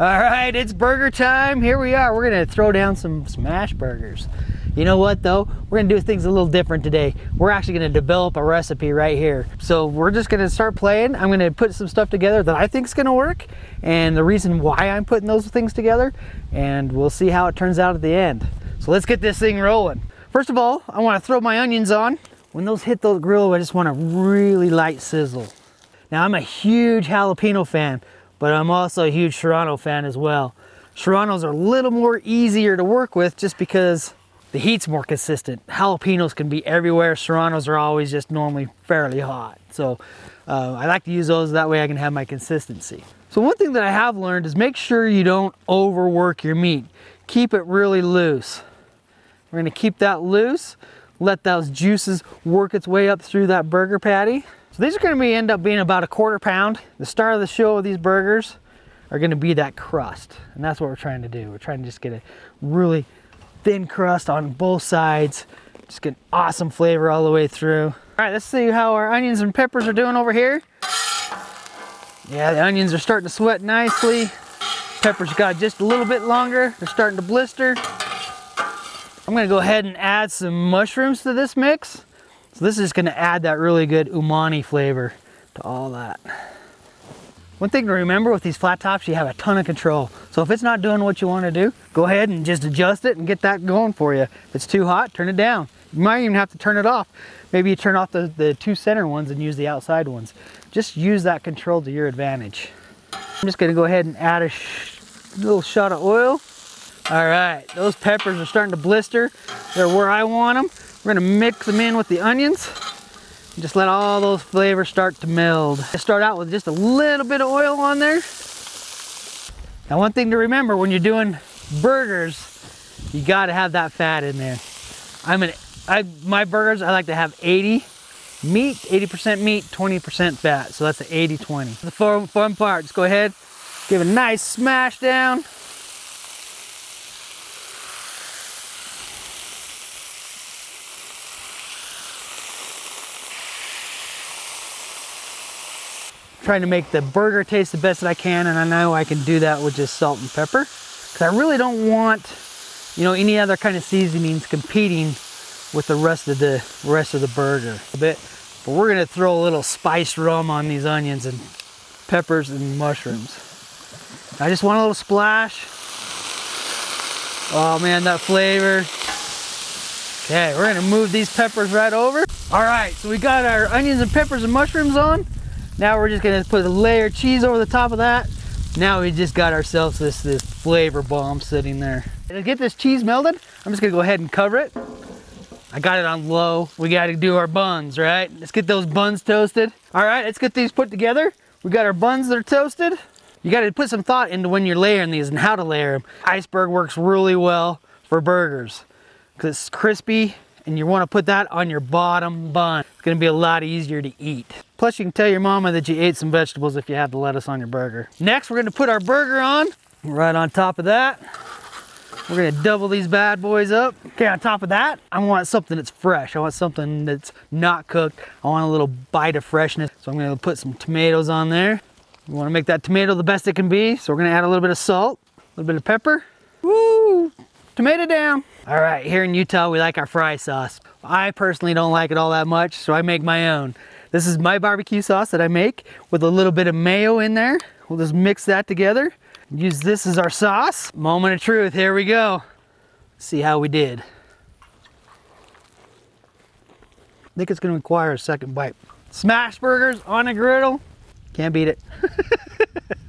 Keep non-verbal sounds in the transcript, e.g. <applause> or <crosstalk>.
All right, it's burger time. Here we are. We're gonna throw down some smash burgers. You know what though? We're gonna do things a little different today. We're actually gonna develop a recipe right here. So we're just gonna start playing. I'm gonna put some stuff together that I think is gonna work and the reason why I'm putting those things together and we'll see how it turns out at the end. So let's get this thing rolling. First of all, I wanna throw my onions on. When those hit the grill, I just want a really light sizzle. Now I'm a huge jalapeno fan, but I'm also a huge Serrano fan as well. Serranos are a little more easier to work with just because the heat's more consistent. Jalapenos can be everywhere. Serranos are always just normally fairly hot. So uh, I like to use those that way I can have my consistency. So one thing that I have learned is make sure you don't overwork your meat. Keep it really loose. We're gonna keep that loose, let those juices work its way up through that burger patty. So these are gonna be, end up being about a quarter pound. The star of the show of these burgers are gonna be that crust. And that's what we're trying to do. We're trying to just get a really thin crust on both sides. Just get awesome flavor all the way through. All right, let's see how our onions and peppers are doing over here. Yeah, the onions are starting to sweat nicely. Peppers got just a little bit longer. They're starting to blister. I'm gonna go ahead and add some mushrooms to this mix. So this is gonna add that really good umami flavor to all that. One thing to remember with these flat tops, you have a ton of control. So if it's not doing what you wanna do, go ahead and just adjust it and get that going for you. If it's too hot, turn it down. You might even have to turn it off. Maybe you turn off the, the two center ones and use the outside ones. Just use that control to your advantage. I'm just gonna go ahead and add a sh little shot of oil. All right, those peppers are starting to blister. They're where I want them. We're gonna mix them in with the onions. Just let all those flavors start to meld. Start out with just a little bit of oil on there. Now one thing to remember when you're doing burgers, you gotta have that fat in there. I'm an, I, my burgers, I like to have 80 meat, 80% meat, 20% fat. So that's the 80-20. The fun, fun part, just go ahead, give a nice smash down. Trying to make the burger taste the best that I can and I know I can do that with just salt and pepper. Because I really don't want you know any other kind of seasonings competing with the rest of the rest of the burger. A bit. But we're gonna throw a little spiced rum on these onions and peppers and mushrooms. I just want a little splash. Oh man that flavor. Okay we're gonna move these peppers right over. All right so we got our onions and peppers and mushrooms on now we're just gonna put a layer of cheese over the top of that. Now we just got ourselves this, this flavor bomb sitting there. To get this cheese melted, I'm just gonna go ahead and cover it. I got it on low. We gotta do our buns, right? Let's get those buns toasted. All right, let's get these put together. We got our buns that are toasted. You gotta put some thought into when you're layering these and how to layer them. Iceberg works really well for burgers because it's crispy and you want to put that on your bottom bun. It's to be a lot easier to eat. Plus you can tell your mama that you ate some vegetables if you have the lettuce on your burger. Next we're to put our burger on. Right on top of that. We're to double these bad boys up. Okay, on top of that, I want something that's fresh. I want something that's not cooked. I want a little bite of freshness. So I'm to put some tomatoes on there. We want to make that tomato the best it can be. So we're to add a little bit of salt, a little bit of pepper. Woo! Tomato down. All right, here in Utah, we like our fry sauce. I personally don't like it all that much, so I make my own. This is my barbecue sauce that I make with a little bit of mayo in there. We'll just mix that together. Use this as our sauce. Moment of truth, here we go. See how we did. I think it's gonna require a second bite. Smash burgers on a griddle, can't beat it. <laughs>